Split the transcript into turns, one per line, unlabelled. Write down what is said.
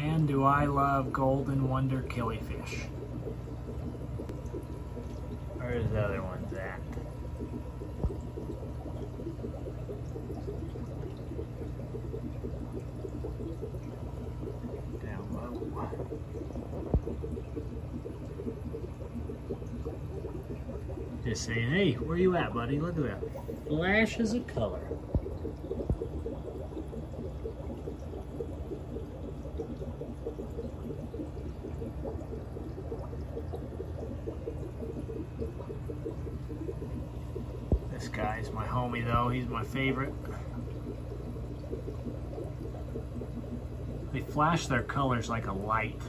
Man, do I love Golden Wonder Killifish.
Where's the other ones at? Down low. Just saying, hey, where you at, buddy? Look at that. Flashes of color.
This guy's my homie though, he's my favorite. They flash their colors like a light.